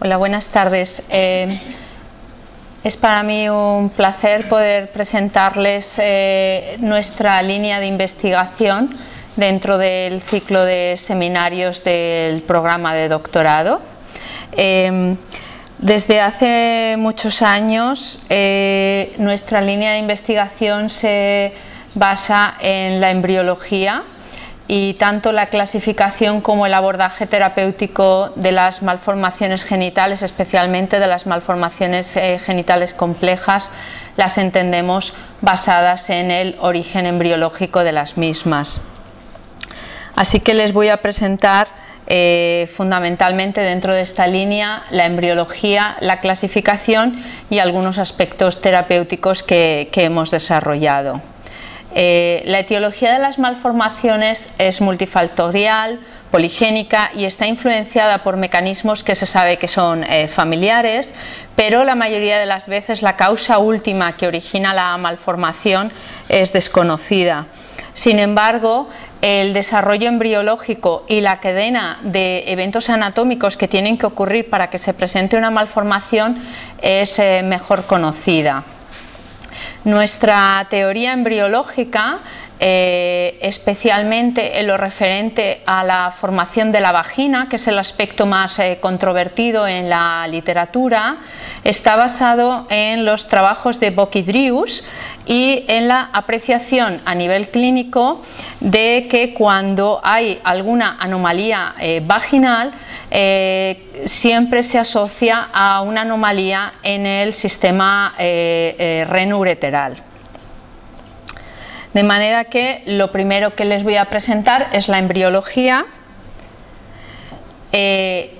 Hola, buenas tardes. Eh, es para mí un placer poder presentarles eh, nuestra línea de investigación dentro del ciclo de seminarios del programa de doctorado. Eh, desde hace muchos años nuestra línea de investigación se basa en la embriología y tanto la clasificación como el abordaje terapéutico de las malformaciones genitales, especialmente de las malformaciones eh, genitales complejas, las entendemos basadas en el origen embriológico de las mismas. Así que les voy a presentar eh, fundamentalmente dentro de esta línea la embriología, la clasificación y algunos aspectos terapéuticos que hemos desarrollado. Eh, la etiología de las malformaciones es multifactorial, poligénica y está influenciada por mecanismos que se sabe que son eh, familiares, pero la mayoría de las veces la causa última que origina la malformación es desconocida. Sin embargo, el desarrollo embriológico y la cadena de eventos anatómicos que tienen que ocurrir para que se presente una malformación es eh, mejor conocida. Nuestra teoría embriológica eh, especialmente en lo referente a la formación de la vagina, que es el aspecto más eh, controvertido en la literatura, está basado en los trabajos de Bokidrius y en la apreciación a nivel clínico de que cuando hay alguna anomalía eh, vaginal, siempre se asocia a una anomalía en el sistema renureteral. De manera que lo primero que les voy a presentar es la embriología. Eh,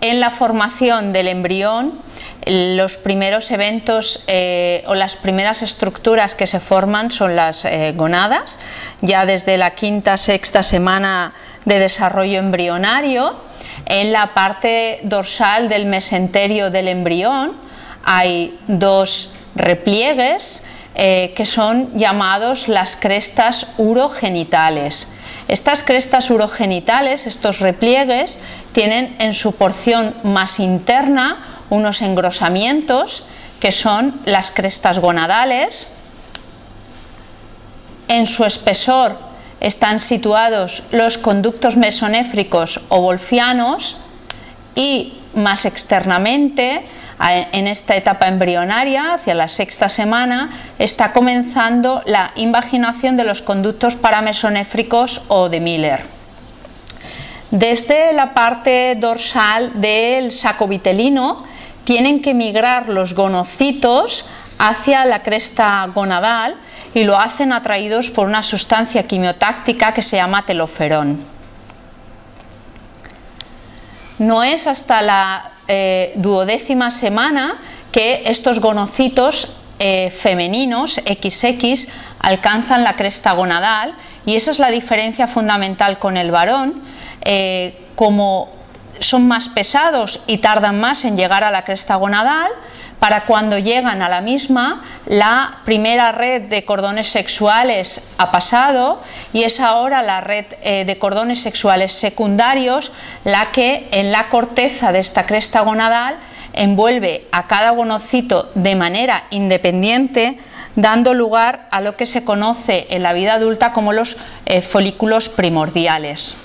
en la formación del embrión, los primeros eventos eh, o las primeras estructuras que se forman son las eh, gonadas, ya desde la quinta, sexta semana de desarrollo embrionario. En la parte dorsal del mesenterio del embrión hay dos repliegues eh, que son llamados las crestas urogenitales. Estas crestas urogenitales, estos repliegues, tienen en su porción más interna unos engrosamientos que son las crestas gonadales. En su espesor están situados los conductos mesonéfricos o wolfianos y más externamente en esta etapa embrionaria, hacia la sexta semana, está comenzando la invaginación de los conductos paramesonéfricos o de Miller. Desde la parte dorsal del saco vitelino tienen que migrar los gonocitos hacia la cresta gonadal y lo hacen atraídos por una sustancia quimiotáctica que se llama teloferón. No es hasta la eh, duodécima semana que estos gonocitos eh, femeninos XX alcanzan la cresta gonadal y esa es la diferencia fundamental con el varón. Eh, como son más pesados y tardan más en llegar a la cresta gonadal, para cuando llegan a la misma, la primera red de cordones sexuales ha pasado y es ahora la red eh, de cordones sexuales secundarios la que en la corteza de esta cresta gonadal envuelve a cada gonocito de manera independiente, dando lugar a lo que se conoce en la vida adulta como los eh, folículos primordiales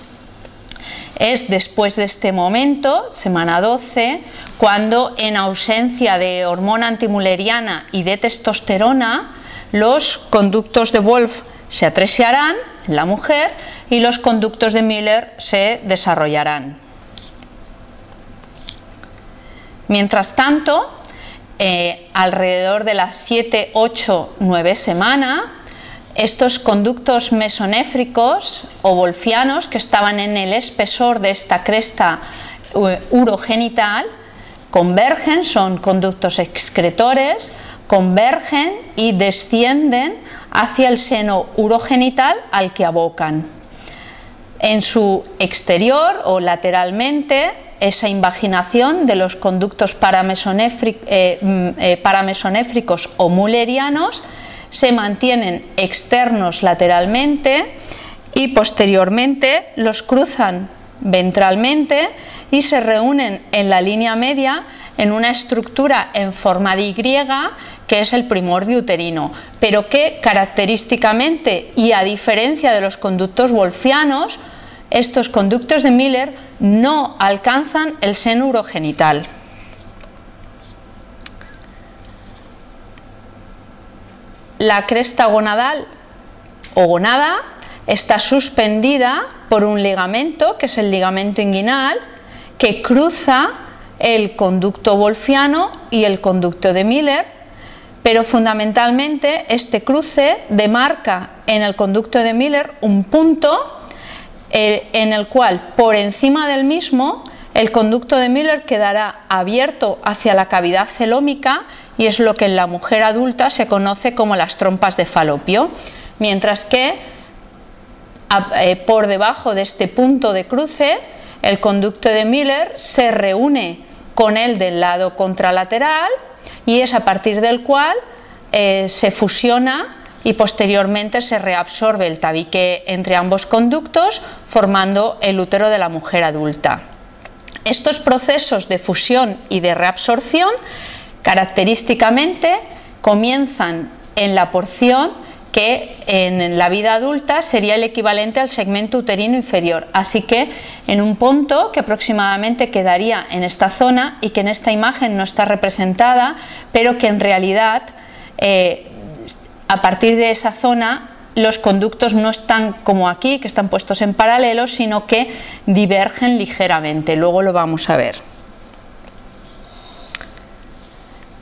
es después de este momento, semana 12, cuando en ausencia de hormona antimuleriana y de testosterona, los conductos de Wolf se atresiarán en la mujer y los conductos de Miller se desarrollarán. Mientras tanto, eh, alrededor de las 7, 8, 9 semanas, estos conductos mesonéfricos o wolfianos que estaban en el espesor de esta cresta eh, urogenital convergen, son conductos excretores, convergen y descienden hacia el seno urogenital al que abocan. En su exterior o lateralmente, esa invaginación de los conductos eh, mm, eh, paramesonéfricos o mullerianos se mantienen externos lateralmente y posteriormente los cruzan ventralmente y se reúnen en la línea media en una estructura en forma de Y que es el primordio uterino, pero que característicamente y a diferencia de los conductos wolfianos, estos conductos de Miller no alcanzan el seno urogenital. La cresta gonadal o gonada está suspendida por un ligamento, que es el ligamento inguinal, que cruza el conducto wolfiano y el conducto de Miller, pero fundamentalmente este cruce demarca en el conducto de Miller un punto eh, en el cual por encima del mismo el conducto de Miller quedará abierto hacia la cavidad celómica y es lo que en la mujer adulta se conoce como las trompas de falopio, mientras que eh, por debajo de este punto de cruce el conducto de Miller se reúne con el del lado contralateral y es a partir del cual eh, se fusiona y posteriormente se reabsorbe el tabique entre ambos conductos formando el útero de la mujer adulta. Estos procesos de fusión y de reabsorción característicamente comienzan en la porción que en la vida adulta sería el equivalente al segmento uterino inferior. Así que en un punto que aproximadamente quedaría en esta zona y que en esta imagen no está representada, pero que en realidad eh, a partir de esa zona los conductos no están como aquí, que están puestos en paralelo, sino que divergen ligeramente. Luego lo vamos a ver.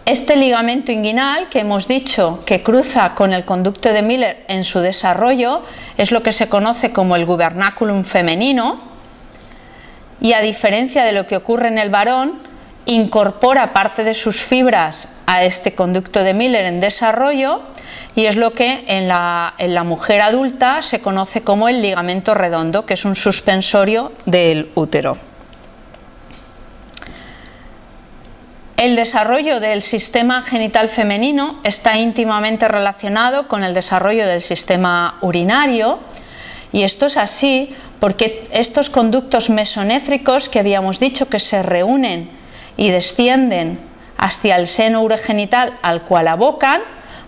Este ligamento inguinal que hemos dicho que cruza con el conducto de Miller en su desarrollo es lo que se conoce como el gubernaculum femenino y a diferencia de lo que ocurre en el varón, incorpora parte de sus fibras a este conducto de Miller en desarrollo y es lo que en la, en la mujer adulta se conoce como el ligamento redondo, que es un suspensorio del útero. El desarrollo del sistema genital femenino está íntimamente relacionado con el desarrollo del sistema urinario y esto es así porque estos conductos mesonéfricos que habíamos dicho que se reúnen y descienden hacia el seno urogenital al cual abocan,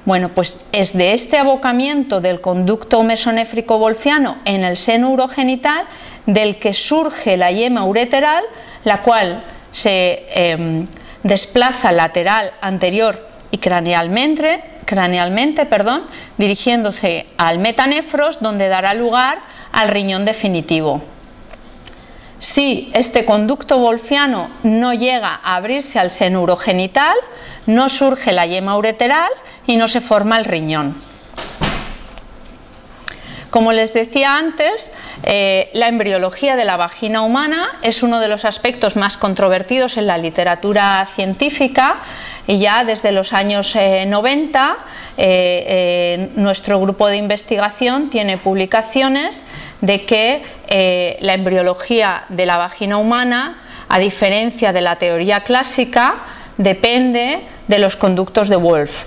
bueno, pues es de este abocamiento del conducto mesonéfrico wolfiano en el seno urogenital del que surge la yema ureteral, la cual se em, desplaza lateral, anterior y cranealmente, cranealmente perdón, dirigiéndose al metanefros donde dará lugar al riñón definitivo. Si este conducto wolfiano no llega a abrirse al seno urogenital, no surge la yema ureteral y no se forma el riñón. Como les decía antes, eh, la embriología de la vagina humana es uno de los aspectos más controvertidos en la literatura científica y ya desde los años 90 eh, eh, nuestro grupo de investigación tiene publicaciones de que la embriología de la vagina humana, a diferencia de la teoría clásica, depende de los conductos de Wolf.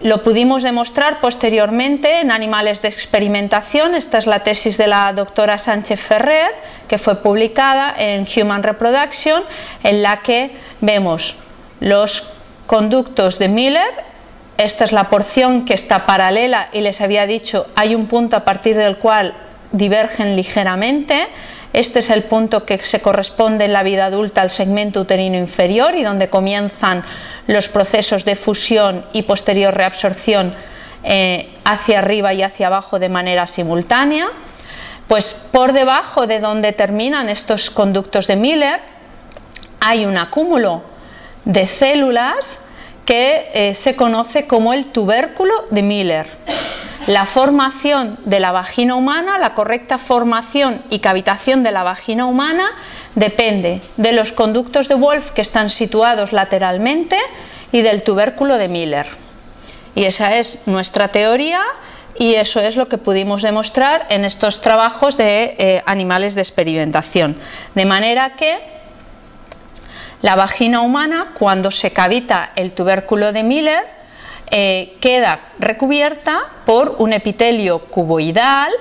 Lo pudimos demostrar posteriormente en animales de experimentación. Esta es la tesis de la doctora Sánchez Ferrer, que fue publicada en Human Reproduction, en la que vemos los conductos de Miller. Esta es la porción que está paralela y les había dicho hay un punto a partir del cual divergen ligeramente. Este es el punto que se corresponde en la vida adulta al segmento uterino inferior y donde comienzan los procesos de fusión y posterior reabsorción eh, hacia arriba y hacia abajo de manera simultánea. Pues por debajo de donde terminan estos conductos de Miller hay un acúmulo de células que eh, se conoce como el tubérculo de Miller. La formación de la vagina humana, la correcta formación y cavitación de la vagina humana depende de los conductos de Wolf que están situados lateralmente y del tubérculo de Miller. Y esa es nuestra teoría y eso es lo que pudimos demostrar en estos trabajos de eh, animales de experimentación. De manera que la vagina humana, cuando se cavita el tubérculo de Miller, eh, queda recubierta por un epitelio cuboidal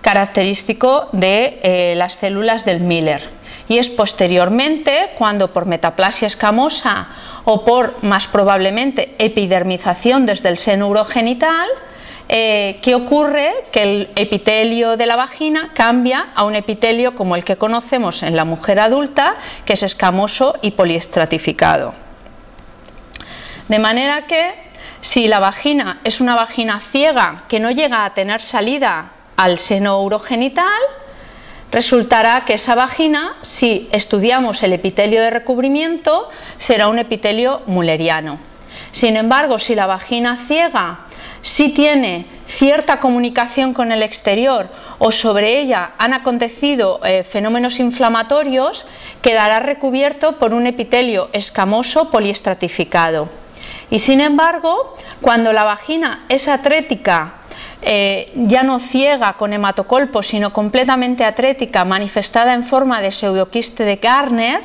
característico de eh, las células del Miller. Y es posteriormente cuando por metaplasia escamosa o por, más probablemente, epidermización desde el seno urogenital, eh, ¿qué ocurre? Que el epitelio de la vagina cambia a un epitelio como el que conocemos en la mujer adulta, que es escamoso y poliestratificado. De manera que si la vagina es una vagina ciega que no llega a tener salida al seno urogenital, resultará que esa vagina, si estudiamos el epitelio de recubrimiento, será un epitelio mulleriano. Sin embargo, si la vagina ciega sí tiene cierta comunicación con el exterior o sobre ella han acontecido eh, fenómenos inflamatorios, quedará recubierto por un epitelio escamoso poliestratificado. Y sin embargo, cuando la vagina es atrética, eh, ya no ciega con hematocolpo, sino completamente atrética, manifestada en forma de pseudoquiste de Garner,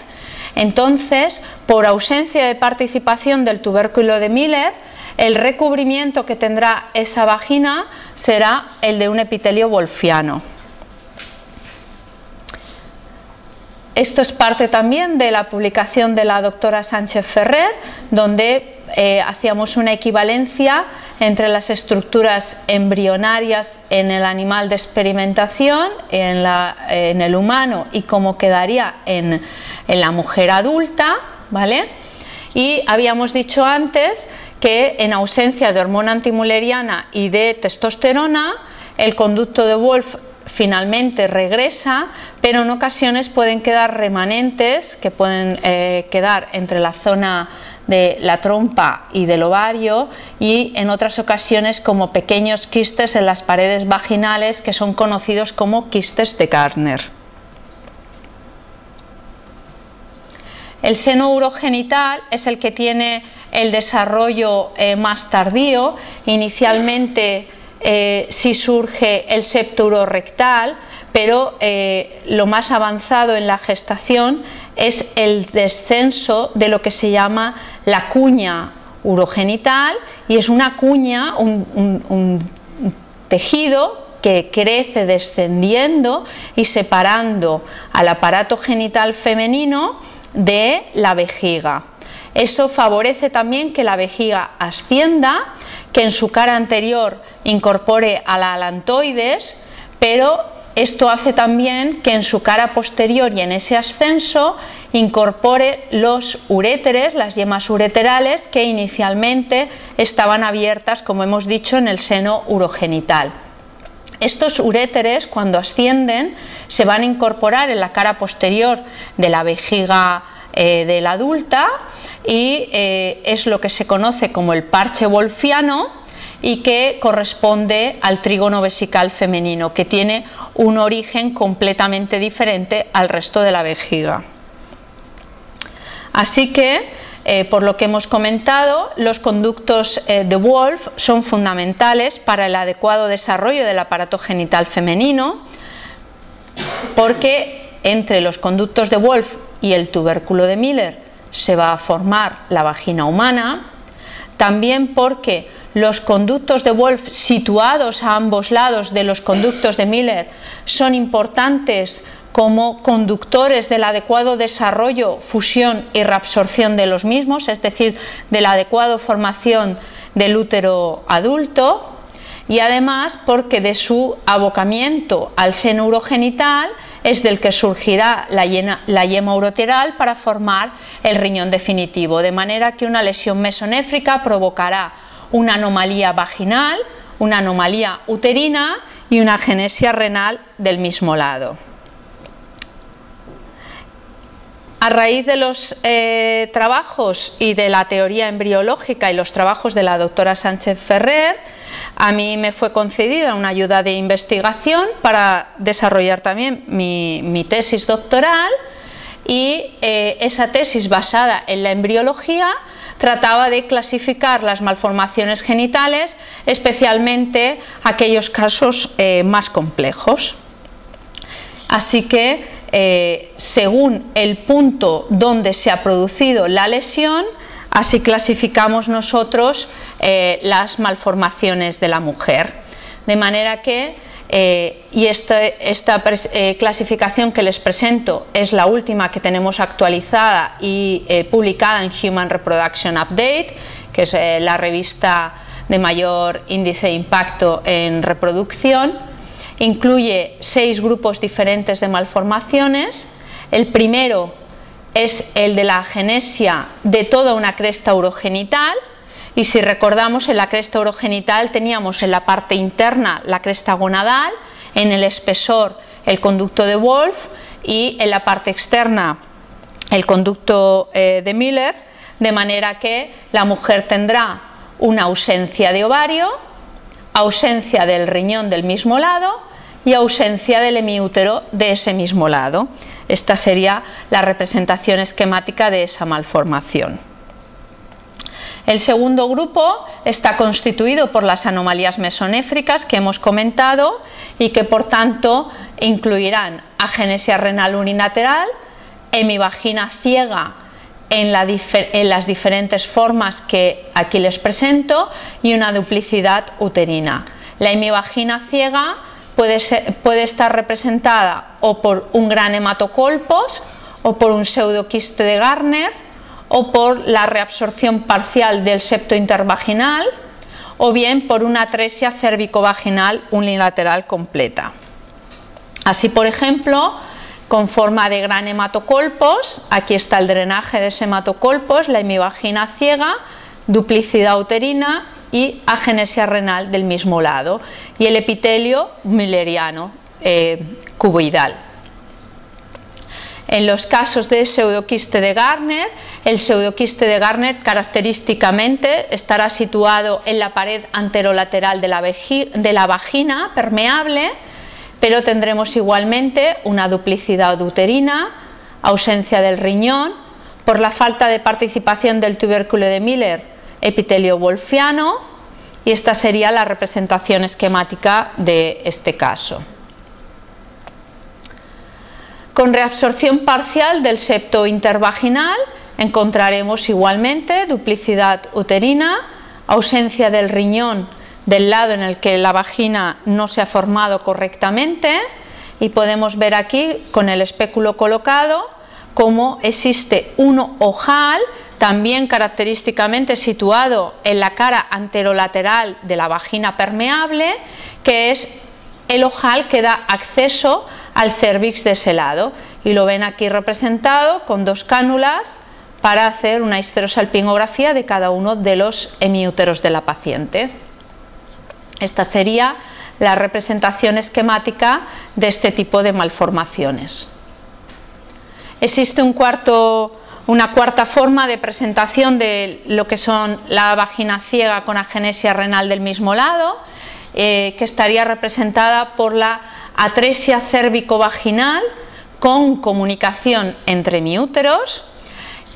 entonces, por ausencia de participación del tubérculo de Miller, el recubrimiento que tendrá esa vagina será el de un epitelio wolfiano. Esto es parte también de la publicación de la doctora Sánchez Ferrer, donde eh, hacíamos una equivalencia entre las estructuras embrionarias en el animal de experimentación, en, el humano y cómo quedaría en, en la mujer adulta, ¿vale? Y habíamos dicho antes que en ausencia de hormona antimuleriana y de testosterona, el conducto de Wolf finalmente regresa, pero en ocasiones pueden quedar remanentes que pueden eh, quedar entre la zona de la trompa y del ovario y en otras ocasiones como pequeños quistes en las paredes vaginales que son conocidos como quistes de Gardner. El seno urogenital es el que tiene el desarrollo eh, más tardío. Inicialmente eh, sí surge el septo urorectal, pero eh, lo más avanzado en la gestación es el descenso de lo que se llama la cuña urogenital y es una cuña, un tejido que crece descendiendo y separando al aparato genital femenino de la vejiga. Eso favorece también que la vejiga ascienda, que en su cara anterior incorpore a la alantoides, pero esto hace también que en su cara posterior y en ese ascenso incorpore los uréteres, las yemas ureterales que inicialmente estaban abiertas, como hemos dicho, en el seno urogenital. Estos uréteres, cuando ascienden, se van a incorporar en la cara posterior de la vejiga eh, de la adulta y eh, es lo que se conoce como el parche wolfiano y que corresponde al trígono vesical femenino, que tiene un origen completamente diferente al resto de la vejiga. Así que, eh, por lo que hemos comentado, los conductos de Wolf son fundamentales para el adecuado desarrollo del aparato genital femenino, porque entre los conductos de Wolf y el tubérculo de Miller. Se va a formar la vagina humana, también porque los conductos de Wolf situados a ambos lados de los conductos de Miller son importantes como conductores del adecuado desarrollo, fusión y reabsorción de los mismos, es decir, de la adecuada formación del útero adulto, y además porque de su abocamiento al seno urogenital es del que surgirá la, yema uroteral para formar el riñón definitivo, de manera que una lesión mesonéfrica provocará una anomalía vaginal, una anomalía uterina y una genesia renal del mismo lado. A raíz de los eh, trabajos y de la teoría embriológica y los trabajos de la doctora Sánchez Ferrer, a mí me fue concedida una ayuda de investigación para desarrollar también mi, tesis doctoral y eh, esa tesis basada en la embriología trataba de clasificar las malformaciones genitales, especialmente aquellos casos eh, más complejos. Así que, eh, según el punto donde se ha producido la lesión, Así clasificamos nosotros eh, las malformaciones de la mujer. De manera que eh, y esta eh, clasificación que les presento es la última que tenemos actualizada y publicada en Human Reproduction Update, que es la revista de mayor índice de impacto en reproducción. Incluye seis grupos diferentes de malformaciones. El primero es el de la genesia de toda una cresta urogenital, y si recordamos, en la cresta urogenital teníamos en la parte interna la cresta gonadal, en el espesor el conducto de Wolf y en la parte externa el conducto eh, de Miller, de manera que la mujer tendrá una ausencia de ovario, ausencia del riñón del mismo lado y ausencia del hemiútero de ese mismo lado. Esta sería la representación esquemática de esa malformación. El segundo grupo está constituido por las anomalías mesonéfricas que hemos comentado y que por tanto incluirán agenesia renal unilateral, hemivagina ciega en, las diferentes formas que aquí les presento y una duplicidad uterina. La hemivagina ciega puede, puede estar representada o por un gran hematocolpos o por un pseudoquiste de Garner o por la reabsorción parcial del septo intervaginal o bien por una atresia cervicovaginal unilateral completa. Así, por ejemplo, con forma de gran hematocolpos, aquí está el drenaje de ese hematocolpos, la hemivagina ciega, duplicidad uterina y agenesia renal del mismo lado, y el epitelio mülleriano eh, cuboidal. En los casos de pseudoquiste de Garner, el pseudoquiste de Garner característicamente estará situado en la pared anterolateral de la, de la vagina permeable, pero tendremos igualmente una duplicidad uterina, ausencia del riñón, por la falta de participación del tubérculo de Miller, epitelio wolfiano, y esta sería la representación esquemática de este caso. Con reabsorción parcial del septo intervaginal encontraremos igualmente duplicidad uterina, ausencia del riñón del lado en el que la vagina no se ha formado correctamente y podemos ver aquí con el espéculo colocado cómo existe un ojal también característicamente situado en la cara anterolateral de la vagina permeable que es el ojal que da acceso al cervix de ese lado y lo ven aquí representado con dos cánulas para hacer una histerosalpingografía de cada uno de los hemiúteros de la paciente. Esta sería la representación esquemática de este tipo de malformaciones. Existe una cuarta forma de presentación de lo que son la vagina ciega con agenesia renal del mismo lado, eh, que estaría representada por la atresia cérvico-vaginal con comunicación entre miúteros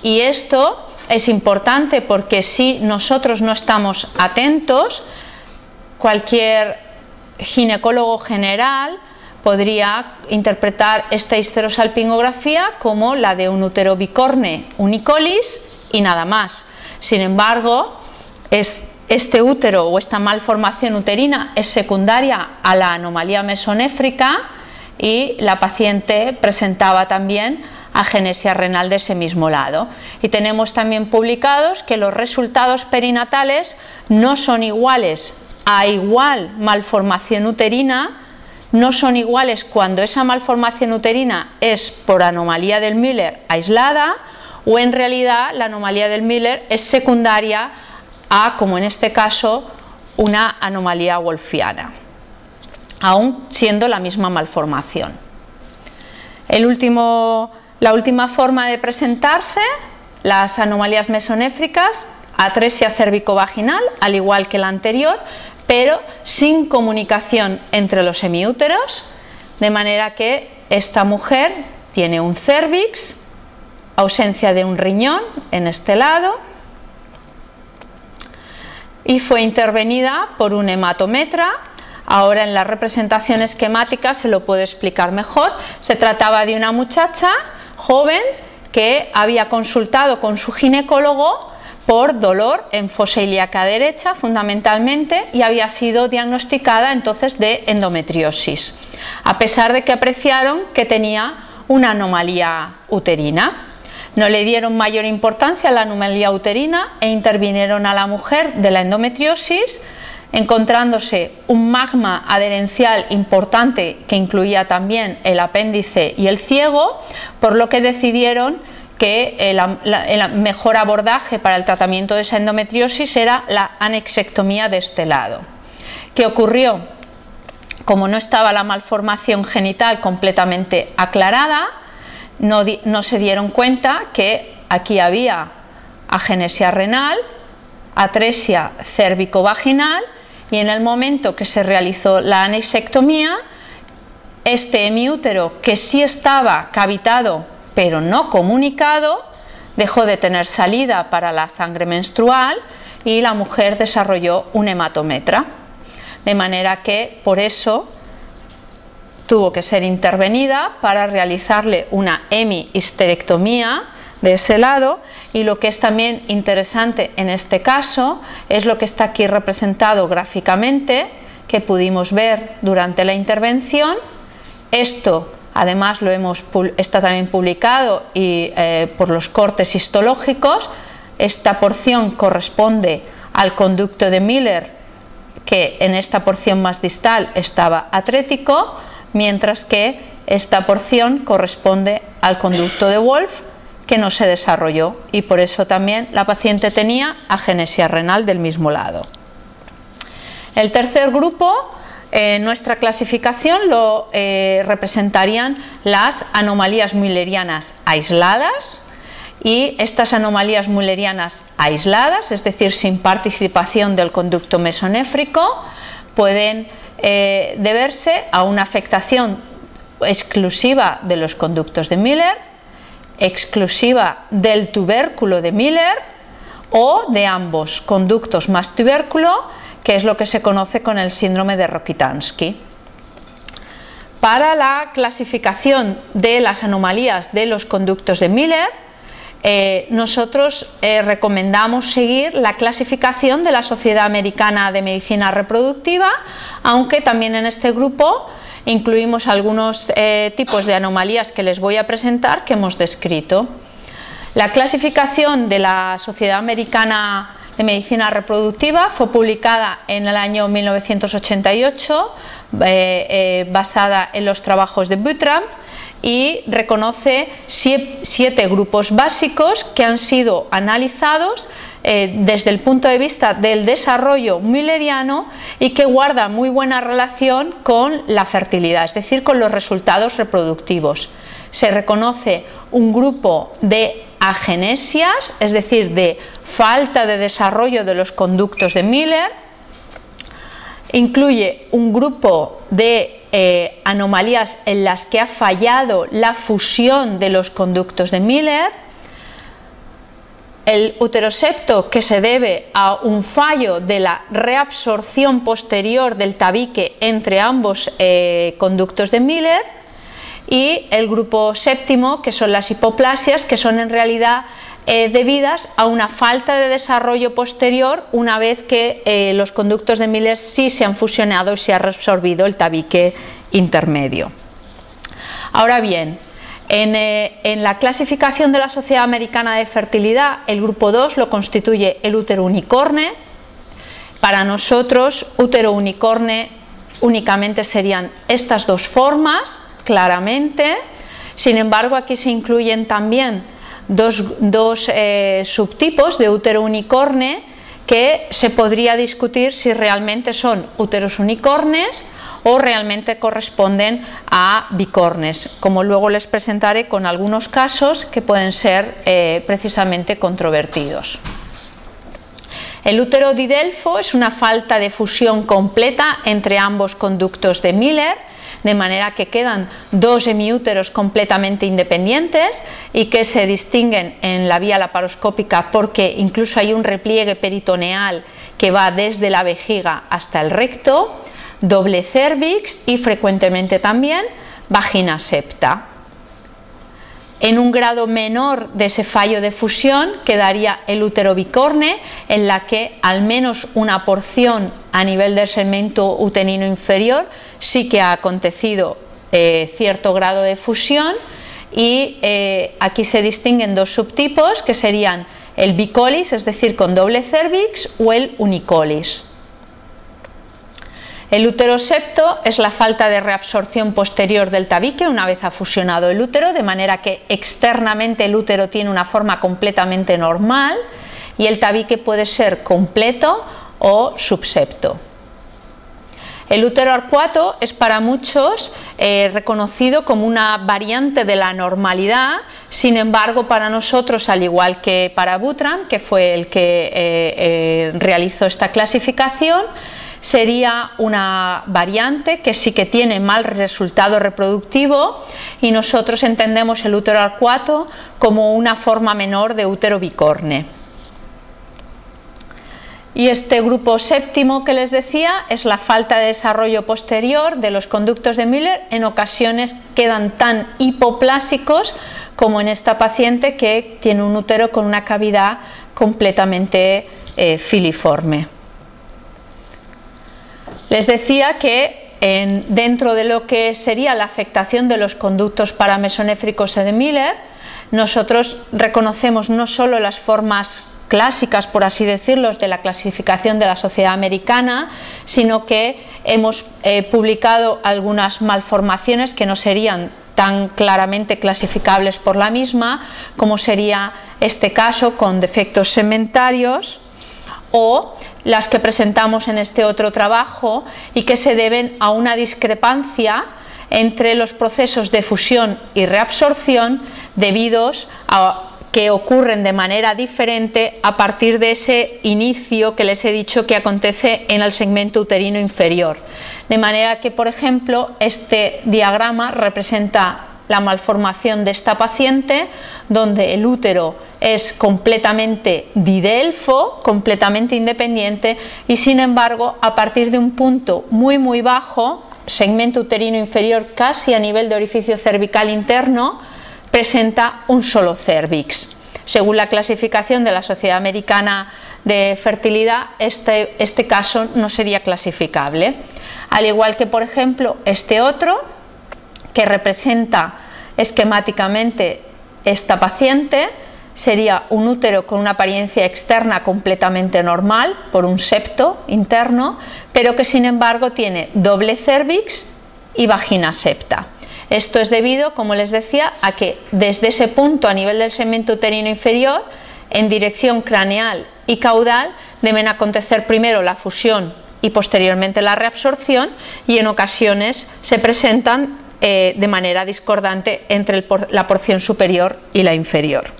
y esto es importante porque si nosotros no estamos atentos, cualquier ginecólogo general podría interpretar esta histerosalpingografía como la de un útero bicorne unicolis y nada más. Sin embargo, es este útero o esta malformación uterina es secundaria a la anomalía mesonéfrica y la paciente presentaba también agenesia renal de ese mismo lado. Y tenemos también publicados que los resultados perinatales no son iguales a igual malformación uterina, no son iguales cuando esa malformación uterina es por anomalía del Miller aislada o en realidad la anomalía del Miller es secundaria a, como en este caso, una anomalía wolfiana, aún siendo la misma malformación. La última forma de presentarse, las anomalías mesonéfricas, atresia cervicovaginal, al igual que la anterior, pero sin comunicación entre los hemiúteros, de manera que esta mujer tiene un cervix, ausencia de un riñón en este lado, y fue intervenida por un hematometra. Ahora en la representación esquemática se lo puedo explicar mejor. Se trataba de una muchacha joven que había consultado con su ginecólogo por dolor en fosa ilíaca derecha fundamentalmente y había sido diagnosticada entonces de endometriosis, a pesar de que apreciaron que tenía una anomalía uterina. No le dieron mayor importancia a la anomalía uterina e intervinieron a la mujer de la endometriosis, encontrándose un magma adherencial importante que incluía también el apéndice y el ciego, por lo que decidieron que el, mejor abordaje para el tratamiento de esa endometriosis era la anexectomía de este lado. ¿Qué ocurrió? Como no estaba la malformación genital completamente aclarada, no, no se dieron cuenta que aquí había agenesia renal, atresia cérvico-vaginal y en el momento que se realizó la anexectomía, este hemiútero que sí estaba cavitado pero no comunicado, dejó de tener salida para la sangre menstrual y la mujer desarrolló un hematometra. De manera que por eso tuvo que ser intervenida para realizarle una hemihisterectomía de ese lado y lo que es también interesante en este caso es lo que está aquí representado gráficamente que pudimos ver durante la intervención. Esto Además, lo hemos, está también publicado y, eh, por los cortes histológicos. Esta porción corresponde al conducto de Miller, que en esta porción más distal estaba atrético, mientras que esta porción corresponde al conducto de Wolf, que no se desarrolló y por eso también la paciente tenía agenesia renal del mismo lado. El tercer grupo en nuestra clasificación lo eh, representarían las anomalías müllerianas aisladas y estas anomalías müllerianas aisladas, es decir, sin participación del conducto mesonéfrico, pueden eh, deberse a una afectación exclusiva de los conductos de Miller, exclusiva del tubérculo de Miller o de ambos conductos más tubérculo que es lo que se conoce con el síndrome de Rokitansky. Para la clasificación de las anomalías de los conductos de Miller, eh, nosotros eh, recomendamos seguir la clasificación de la Sociedad Americana de Medicina Reproductiva, aunque también en este grupo incluimos algunos eh, tipos de anomalías que les voy a presentar que hemos descrito. La clasificación de la Sociedad Americana de Medicina Reproductiva, fue publicada en el año 1988, eh, eh, basada en los trabajos de Buttram y reconoce siete grupos básicos que han sido analizados eh, desde el punto de vista del desarrollo mülleriano y que guarda muy buena relación con la fertilidad, es decir, con los resultados reproductivos. Se reconoce un grupo de agenesias, es decir, de falta de desarrollo de los conductos de Miller, incluye un grupo de eh, anomalías en las que ha fallado la fusión de los conductos de Miller, el uterosepto que se debe a un fallo de la reabsorción posterior del tabique entre ambos eh, conductos de Miller y el grupo séptimo que son las hipoplasias que son en realidad eh, debidas a una falta de desarrollo posterior una vez que eh, los conductos de Miller sí se han fusionado y se ha reabsorbido el tabique intermedio. Ahora bien, en, eh, en, la clasificación de la Sociedad Americana de Fertilidad, el grupo 2 lo constituye el útero unicorne. Para nosotros, útero unicorne únicamente serían estas dos formas, claramente. Sin embargo, aquí se incluyen también dos, eh, subtipos de útero unicorne que se podría discutir si realmente son úteros unicornes o realmente corresponden a bicornes, como luego les presentaré con algunos casos que pueden ser eh, precisamente controvertidos. El útero didelfo es una falta de fusión completa entre ambos conductos de Miller de manera que quedan dos hemiúteros completamente independientes y que se distinguen en la vía laparoscópica porque incluso hay un repliegue peritoneal que va desde la vejiga hasta el recto, doble cervix y frecuentemente también vagina septa. En un grado menor de ese fallo de fusión quedaría el útero bicorne, en la que al menos una porción a nivel del segmento uterino inferior sí que ha acontecido eh, cierto grado de fusión y eh, aquí se distinguen dos subtipos que serían el bicolis, es decir, con doble cervix, o el unicolis. El uterosepto es la falta de reabsorción posterior del tabique una vez ha fusionado el útero, de manera que externamente el útero tiene una forma completamente normal y el tabique puede ser completo o subsepto. El útero arcuato es para muchos eh, reconocido como una variante de la normalidad, sin embargo para nosotros, al igual que para Butram, que fue el que eh, eh, realizó esta clasificación, sería una variante que sí que tiene mal resultado reproductivo y nosotros entendemos el útero arcuato como una forma menor de útero bicorne. Y este grupo séptimo que les decía es la falta de desarrollo posterior de los conductos de Miller. En ocasiones quedan tan hipoplásicos como en esta paciente que tiene un útero con una cavidad completamente eh, filiforme. Les decía que dentro de lo que sería la afectación de los conductos paramesonéfricos de Miller, nosotros reconocemos no solo las formas clásicas, por así decirlo, de la clasificación de la sociedad americana, sino que hemos eh, publicado algunas malformaciones que no serían tan claramente clasificables por la misma, como sería este caso con defectos sementarios o las que presentamos en este otro trabajo y que se deben a una discrepancia entre los procesos de fusión y reabsorción debidos a que ocurren de manera diferente a partir de ese inicio que les he dicho que acontece en el segmento uterino inferior. De manera que, por ejemplo, este diagrama representa la malformación de esta paciente, donde el útero es completamente didelfo, completamente independiente, y sin embargo, a partir de un punto muy muy bajo, segmento uterino inferior casi a nivel de orificio cervical interno, presenta un solo cervix. Según la clasificación de la Sociedad Americana de Fertilidad, este, este caso no sería clasificable. Al igual que, por ejemplo, este otro, que representa esquemáticamente esta paciente, sería un útero con una apariencia externa completamente normal por un septo interno, pero que sin embargo tiene doble cervix y vagina septa. Esto es debido, como les decía, a que desde ese punto a nivel del segmento uterino inferior, en dirección craneal y caudal, deben acontecer primero la fusión y posteriormente la reabsorción y en ocasiones se presentan eh, de manera discordante entre la porción superior y la inferior.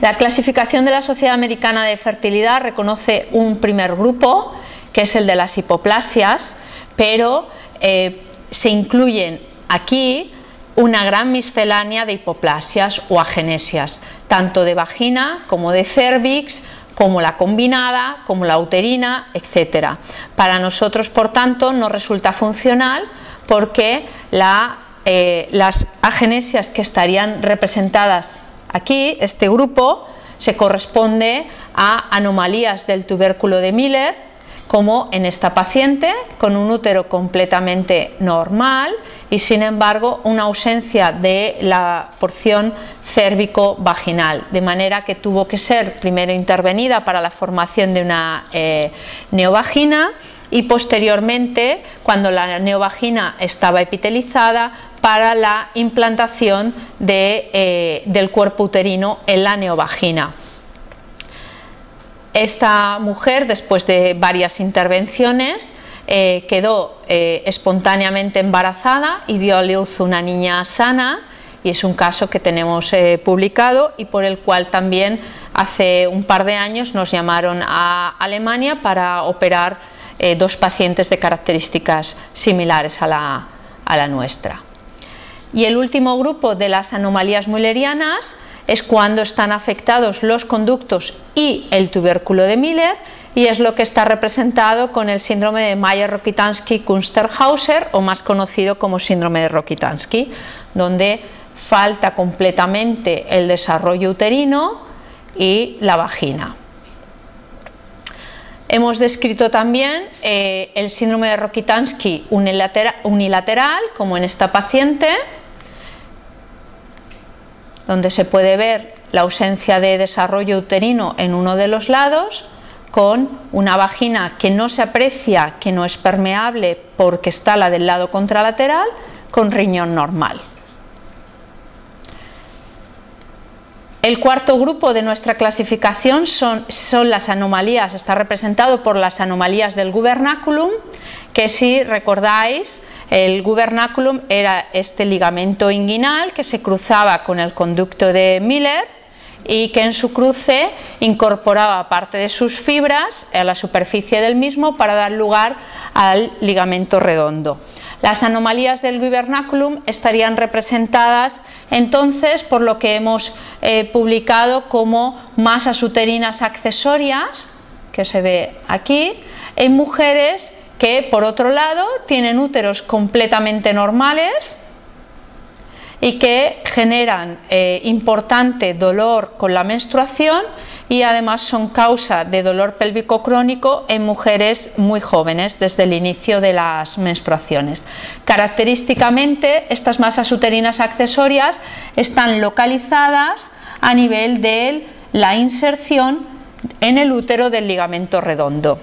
La clasificación de la Sociedad Americana de Fertilidad reconoce un primer grupo, que es el de las hipoplasias, pero eh, se incluyen aquí una gran miscelánea de hipoplasias o agenesias, tanto de vagina como de cervix, como la combinada, como la uterina, etc. Para nosotros, por tanto, no resulta funcional porque eh, las agenesias que estarían representadas aquí, este grupo, se corresponde a anomalías del tubérculo de Miller, como en esta paciente, con un útero completamente normal y sin embargo una ausencia de la porción cérvico-vaginal, de manera que tuvo que ser primero intervenida para la formación de una eh, neovagina y posteriormente, cuando la neovagina estaba epitelizada, para la implantación eh, del cuerpo uterino en la neovagina. Esta mujer, después de varias intervenciones, eh, quedó eh, espontáneamente embarazada y dio a luz una niña sana y es un caso que tenemos publicado y por el cual también hace un par de años nos llamaron a Alemania para operar eh, dos pacientes de características similares a la, nuestra. Y el último grupo de las anomalías mullerianas es cuando están afectados los conductos y el tubérculo de Miller y es lo que está representado con el síndrome de Mayer-Rokitansky-Kunsterhauser o más conocido como síndrome de Rokitansky, donde falta completamente el desarrollo uterino y la vagina. Hemos descrito también eh, el síndrome de Rokitansky unilateral, como en esta paciente, donde se puede ver la ausencia de desarrollo uterino en uno de los lados, con una vagina que no se aprecia, que no es permeable porque está la del lado contralateral, con riñón normal. El cuarto grupo de nuestra clasificación son, las anomalías, está representado por las anomalías del gubernaculum, que si recordáis, el gubernaculum era este ligamento inguinal que se cruzaba con el conducto de Miller y que en su cruce incorporaba parte de sus fibras a la superficie del mismo para dar lugar al ligamento redondo. Las anomalías del gubernaculum estarían representadas entonces por lo que hemos eh, publicado como masas uterinas accesorias, que se ve aquí, en mujeres que por otro lado tienen úteros completamente normales y que generan eh, importante dolor con la menstruación y además son causa de dolor pélvico crónico en mujeres muy jóvenes desde el inicio de las menstruaciones. Característicamente, estas masas uterinas accesorias están localizadas a nivel de la inserción en el útero del ligamento redondo.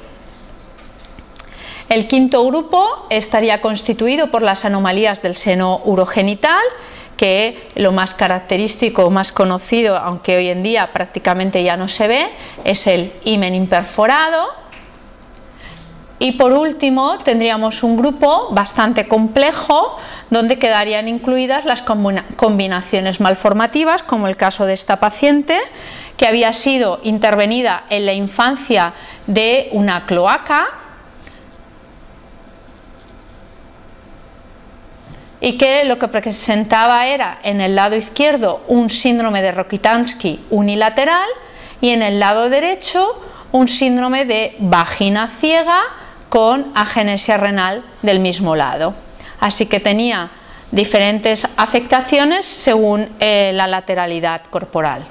El quinto grupo estaría constituido por las anomalías del seno urogenital que lo más característico, más conocido, aunque hoy en día prácticamente ya no se ve, es el himen imperforado. Y por último tendríamos un grupo bastante complejo donde quedarían incluidas las combinaciones malformativas, como el caso de esta paciente, que había sido intervenida en la infancia de una cloaca y que lo que presentaba era en el lado izquierdo un síndrome de Rokitansky unilateral y en el lado derecho un síndrome de vagina ciega con agenesia renal del mismo lado. Así que tenía diferentes afectaciones según eh, la lateralidad corporal.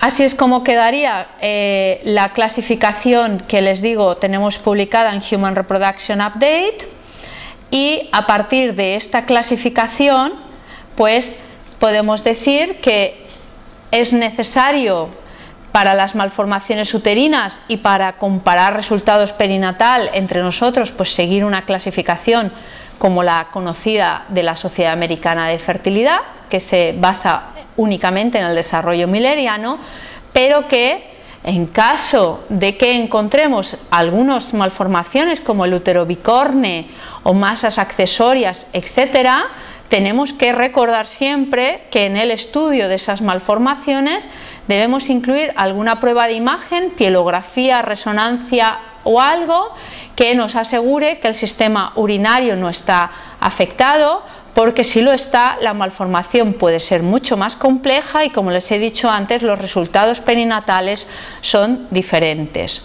Así es como quedaría eh, la clasificación que les digo tenemos publicada en Human Reproduction Update y a partir de esta clasificación pues podemos decir que es necesario para las malformaciones uterinas y para comparar resultados perinatal entre nosotros pues seguir una clasificación como la conocida de la Sociedad Americana de Fertilidad que se basa únicamente en el desarrollo mileriano pero que en caso de que encontremos algunas malformaciones como el útero bicorne o masas accesorias, etcétera, tenemos que recordar siempre que en el estudio de esas malformaciones debemos incluir alguna prueba de imagen, pielografía, resonancia o algo que nos asegure que el sistema urinario no está afectado porque si lo está, la malformación puede ser mucho más compleja y como les he dicho antes, los resultados perinatales son diferentes.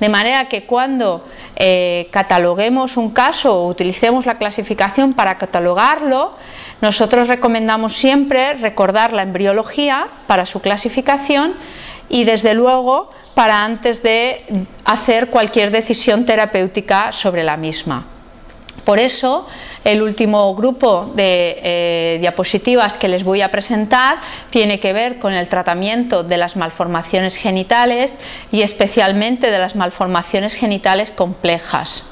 De manera que cuando eh, cataloguemos un caso o utilicemos la clasificación para catalogarlo, nosotros recomendamos siempre recordar la embriología para su clasificación y desde luego para antes de hacer cualquier decisión terapéutica sobre la misma. Por eso, el último grupo de eh, diapositivas que les voy a presentar tiene que ver con el tratamiento de las malformaciones genitales y especialmente de las malformaciones genitales complejas.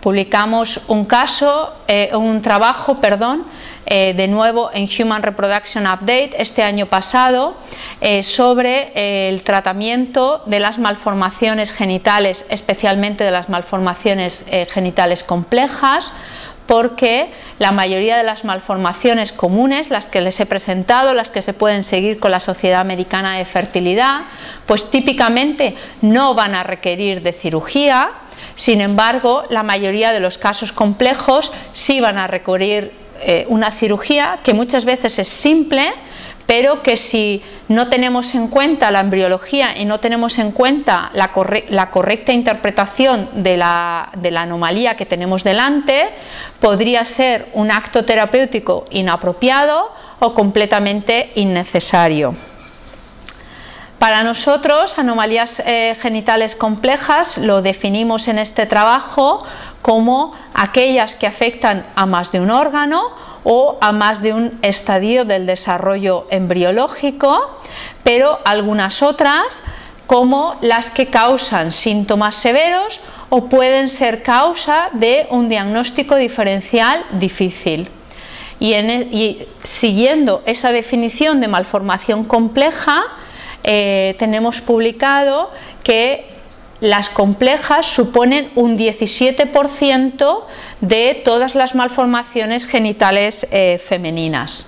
Publicamos un caso, eh, un trabajo, perdón, eh, de nuevo en Human Reproduction Update este año pasado sobre el tratamiento de las malformaciones genitales, especialmente de las malformaciones genitales complejas porque la mayoría de las malformaciones comunes, las que les he presentado, las que se pueden seguir con la Sociedad Americana de Fertilidad, pues típicamente no van a requerir de cirugía, sin embargo, la mayoría de los casos complejos sí van a requerir eh, una cirugía que muchas veces es simple, pero que si no tenemos en cuenta la embriología y no tenemos en cuenta la, correcta interpretación de la, anomalía que tenemos delante, podría ser un acto terapéutico inapropiado o completamente innecesario. Para nosotros, anomalías eh, genitales complejas lo definimos en este trabajo como aquellas que afectan a más de un órgano o a más de un estadio del desarrollo embriológico, pero algunas otras como las que causan síntomas severos o pueden ser causa de un diagnóstico diferencial difícil. Y, e, siguiendo esa definición de malformación compleja, eh, tenemos publicado que las complejas suponen un 17% de todas las malformaciones genitales eh, femeninas.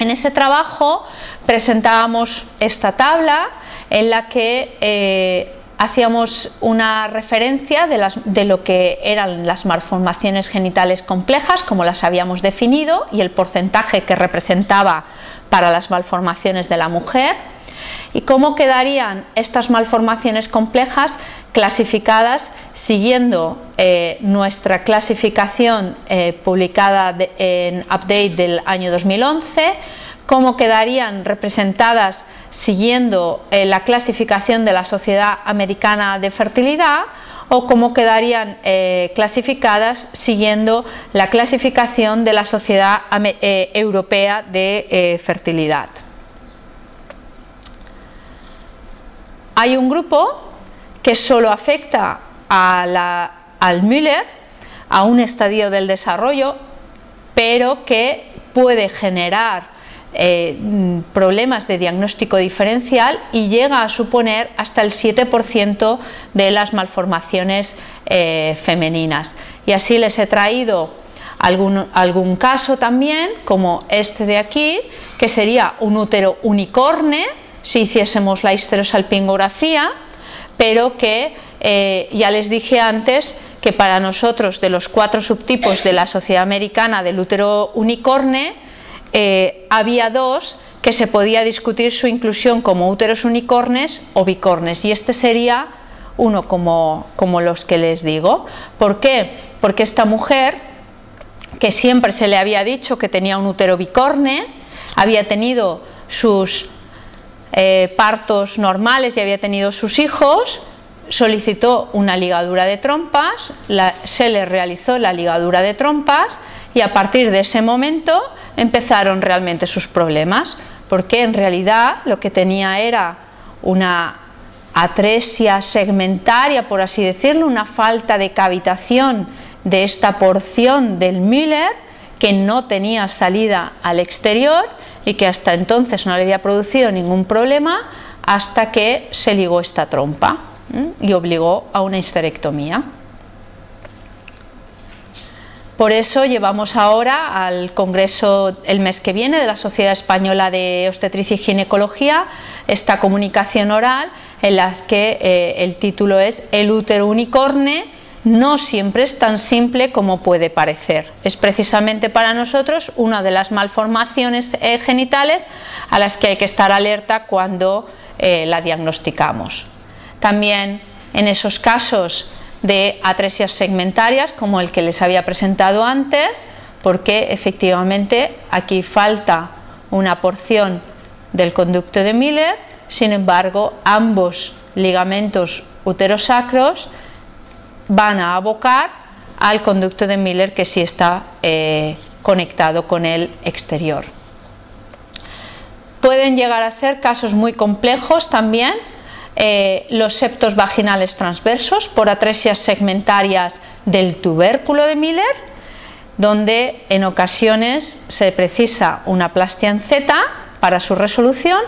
En ese trabajo presentábamos esta tabla en la que eh, hacíamos una referencia de, de, lo que eran las malformaciones genitales complejas, como las habíamos definido, y el porcentaje que representaba para las malformaciones de la mujer ¿Y cómo quedarían estas malformaciones complejas clasificadas siguiendo eh, nuestra clasificación eh, publicada en Update del año 2011? ¿Cómo quedarían representadas siguiendo eh, la clasificación de la Sociedad Americana de Fertilidad? o cómo quedarían clasificadas siguiendo la clasificación de la Sociedad Europea de Fertilidad. Hay un grupo que solo afecta al Müller, a un estadio del desarrollo, pero que puede generar eh, problemas de diagnóstico diferencial y llega a suponer hasta el 7% de las malformaciones eh, femeninas. Y así les he traído algún, algún caso también, como este de aquí, que sería un útero unicorne, si hiciésemos la histerosalpingografía, pero que eh, ya les dije antes que para nosotros de los cuatro subtipos de la sociedad americana del útero unicorne, eh, había dos que se podía discutir su inclusión como úteros unicornes o bicornes y este sería uno como, como los que les digo. ¿Por qué? Porque esta mujer, que siempre se le había dicho que tenía un útero bicorne, había tenido sus eh, partos normales y había tenido sus hijos, solicitó una ligadura de trompas, se le realizó la ligadura de trompas y a partir de ese momento empezaron realmente sus problemas, porque en realidad lo que tenía era una atresia segmentaria, por así decirlo, una falta de cavitación de esta porción del Müller que no tenía salida al exterior y que hasta entonces no le había producido ningún problema hasta que se ligó esta trompa y obligó a una histerectomía. Por eso llevamos ahora al Congreso el mes que viene de la Sociedad Española de Obstetricia y Ginecología esta comunicación oral en la que eh, el título es El útero unicorne no siempre es tan simple como puede parecer. Es precisamente para nosotros una de las malformaciones eh, genitales a las que hay que estar alerta cuando eh, la diagnosticamos. También en esos casos de atresias segmentarias, como el que les había presentado antes, porque efectivamente aquí falta una porción del conducto de Miller, sin embargo, ambos ligamentos uterosacros van a abocar al conducto de Miller que sí está eh, conectado con el exterior. Pueden llegar a ser casos muy complejos también eh, los septos vaginales transversos por atresias segmentarias del tubérculo de Miller, donde en ocasiones se precisa una plastia en Z para su resolución,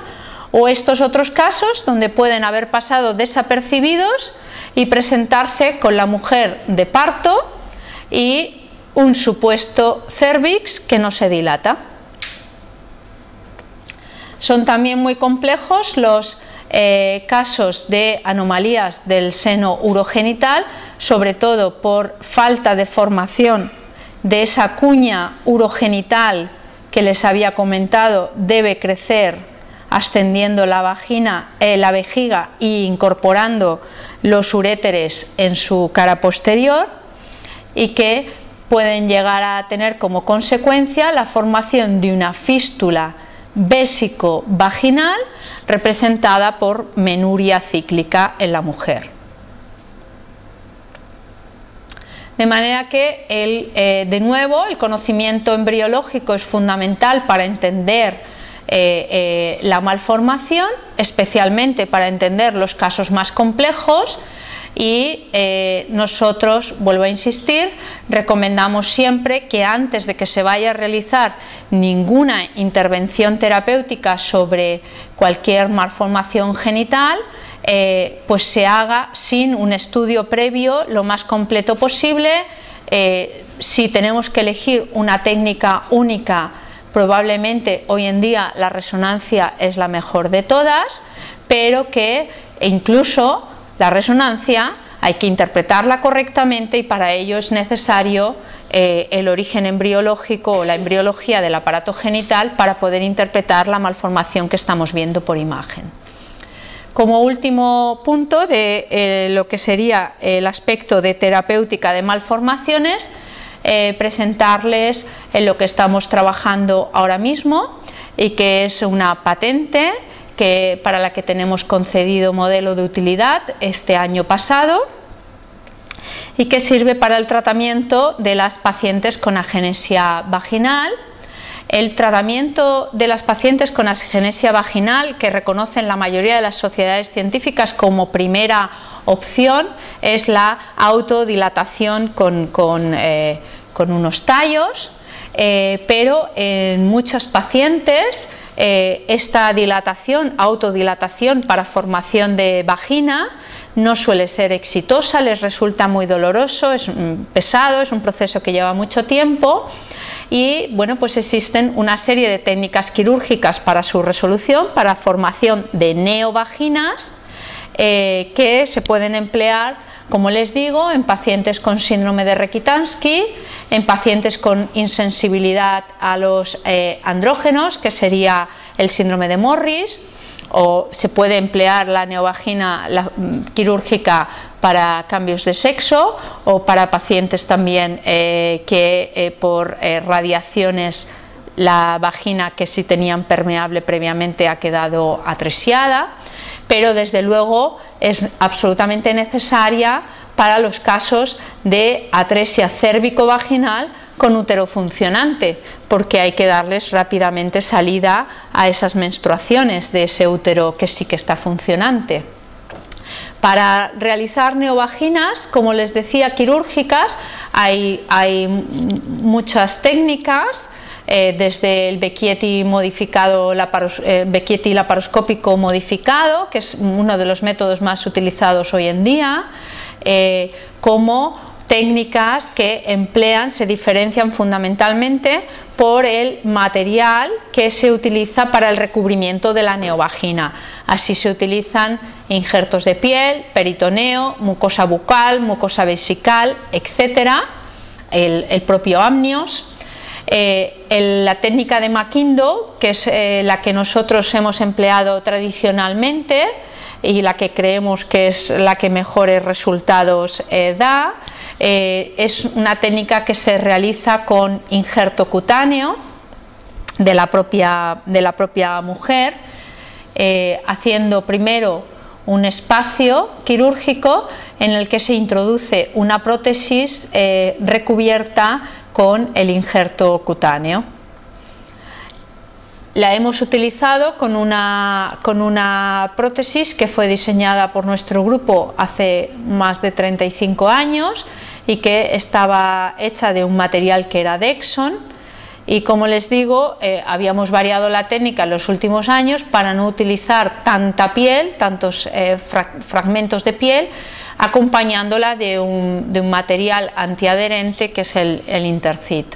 o estos otros casos donde pueden haber pasado desapercibidos y presentarse con la mujer de parto y un supuesto cervix que no se dilata. Son también muy complejos los eh, casos de anomalías del seno urogenital, sobre todo por falta de formación de esa cuña urogenital que les había comentado debe crecer ascendiendo la vagina, eh, la vejiga e incorporando los uréteres en su cara posterior y que pueden llegar a tener como consecuencia la formación de una fístula bésico-vaginal representada por menuria cíclica en la mujer. De manera que, eh, de nuevo, el conocimiento embriológico es fundamental para entender eh, eh, la malformación, especialmente para entender los casos más complejos y nosotros, vuelvo a insistir, recomendamos siempre que antes de que se vaya a realizar ninguna intervención terapéutica sobre cualquier malformación genital, eh, pues se haga sin un estudio previo lo más completo posible. Eh, si tenemos que elegir una técnica única, probablemente hoy en día la resonancia es la mejor de todas, pero que incluso la resonancia hay que interpretarla correctamente y para ello es necesario eh, el origen embriológico o la embriología del aparato genital para poder interpretar la malformación que estamos viendo por imagen. Como último punto de eh, lo que sería el aspecto de terapéutica de malformaciones, eh, presentarles en lo que estamos trabajando ahora mismo y que es una patente que, para la que tenemos concedido modelo de utilidad este año pasado y que sirve para el tratamiento de las pacientes con agenesia vaginal el tratamiento de las pacientes con asgenesia vaginal, que reconocen la mayoría de las sociedades científicas como primera opción, es la autodilatación con, eh, unos tallos, eh, pero en muchos pacientes eh, esta dilatación, autodilatación para formación de vagina, no suele ser exitosa, les resulta muy doloroso, es pesado, es un proceso que lleva mucho tiempo y bueno, pues existen una serie de técnicas quirúrgicas para su resolución, para formación de neovaginas eh, que se pueden emplear, como les digo, en pacientes con síndrome de Rekitansky, en pacientes con insensibilidad a los eh, andrógenos, que sería el síndrome de Morris, o se puede emplear la neovagina mm, quirúrgica para cambios de sexo o para pacientes también eh, que eh, por radiaciones la vagina que sí tenían permeable previamente ha quedado atresiada, pero desde luego es absolutamente necesaria para los casos de atresia cérvico-vaginal con útero funcionante, porque hay que darles rápidamente salida a esas menstruaciones de ese útero que sí que está funcionante. Para realizar neovaginas, como les decía, quirúrgicas, hay, muchas técnicas, eh, desde el Becchietti modificado, eh, laparoscópico modificado, que es uno de los métodos más utilizados hoy en día, eh, como técnicas que emplean, se diferencian fundamentalmente por el material que se utiliza para el recubrimiento de la neovagina. Así se utilizan injertos de piel, peritoneo, mucosa bucal, mucosa vesical, etc. El, propio amnios. Eh, la técnica de Maquindo, que es eh, la que nosotros hemos empleado tradicionalmente y la que creemos que es la que mejores resultados eh, da, es una técnica que se realiza con injerto cutáneo de la propia, de la propia mujer, haciendo primero un espacio quirúrgico en el que se introduce una prótesis recubierta con el injerto cutáneo. La hemos utilizado con una, con una prótesis que fue diseñada por nuestro grupo hace más de 35 años y que estaba hecha de un material que era Dexon y como les digo eh, habíamos variado la técnica en los últimos años para no utilizar tanta piel, tantos eh, fragmentos de piel acompañándola de un, material antiadherente que es el, el Intercit.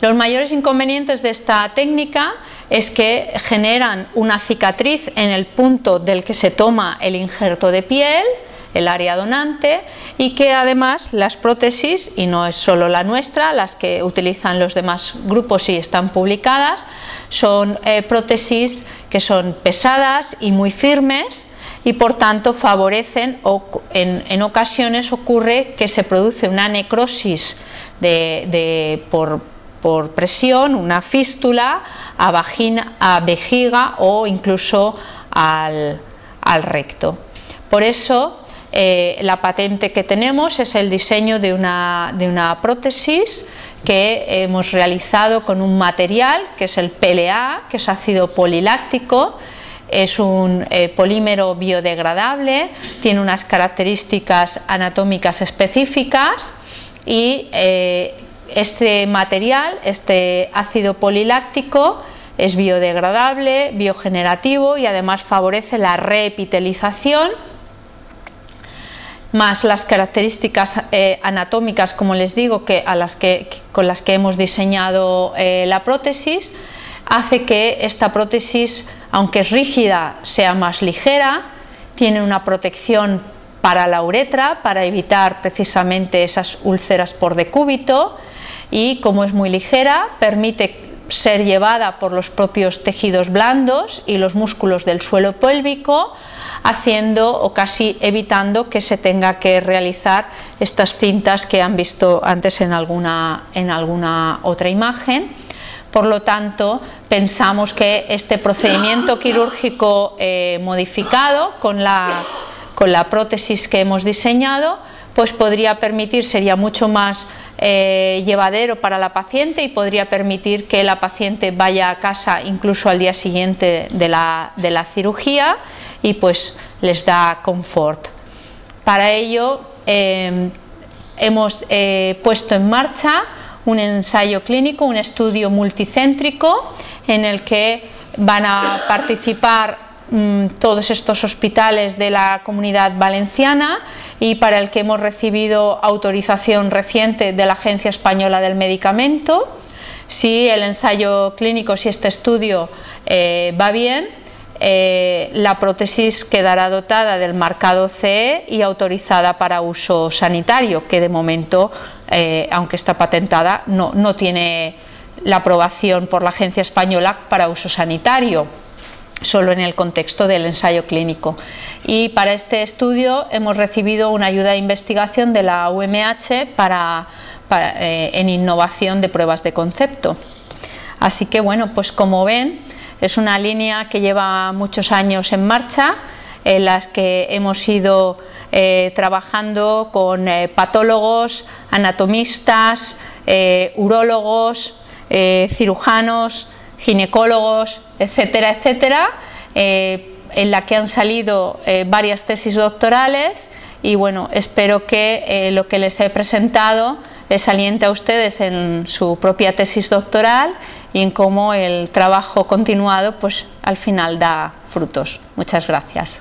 Los mayores inconvenientes de esta técnica es que generan una cicatriz en el punto del que se toma el injerto de piel, el área donante y que además las prótesis, y no es solo la nuestra, las que utilizan los demás grupos y están publicadas, son eh, prótesis que son pesadas y muy firmes y por tanto favorecen o en, ocasiones ocurre que se produce una necrosis por, presión, una fístula a, vagina, a vejiga o incluso al, recto. Por eso eh, la patente que tenemos es el diseño de una, de una, prótesis que hemos realizado con un material que es el PLA, que es ácido poliláctico, es un eh, polímero biodegradable, tiene unas características anatómicas específicas y eh, este material, este ácido poliláctico, es biodegradable, biogenerativo y además favorece la reepitelización más las características eh, anatómicas, como les digo, que, a las que, con las que hemos diseñado la prótesis, hace que esta prótesis aunque es rígida, sea más ligera, tiene una protección para la uretra, para evitar precisamente esas úlceras por decúbito y como es muy ligera, permite ser llevada por los propios tejidos blandos y los músculos del suelo pélvico, haciendo o casi evitando que se tenga que realizar estas cintas que han visto antes en alguna, en alguna otra imagen por lo tanto, pensamos que este procedimiento quirúrgico eh, modificado con la, prótesis que hemos diseñado, pues podría permitir, sería mucho más eh, llevadero para la paciente y podría permitir que la paciente vaya a casa incluso al día siguiente de la, cirugía y pues les da confort. Para ello eh, hemos puesto en marcha un ensayo clínico, un estudio multicéntrico en el que van a participar mm, todos estos hospitales de la comunidad valenciana y para el que hemos recibido autorización reciente de la Agencia Española del Medicamento. Si el ensayo clínico, si este estudio eh, va bien, eh, la prótesis quedará dotada del marcado CE y autorizada para uso sanitario, que de momento, eh, aunque está patentada, no, no tiene la aprobación por la Agencia Española para uso sanitario solo en el contexto del ensayo clínico. Y para este estudio hemos recibido una ayuda de investigación de la UMH para, eh, en innovación de pruebas de concepto. Así que bueno, pues como ven, es una línea que lleva muchos años en marcha, en las que hemos ido eh, trabajando con eh, patólogos, anatomistas, eh, urólogos, cirujanos, ginecólogos, etcétera, etcétera, en la que han salido varias tesis doctorales y bueno, espero que lo que les he presentado les aliente a ustedes en su propia tesis doctoral y en cómo el trabajo continuado pues al final da frutos. Muchas gracias.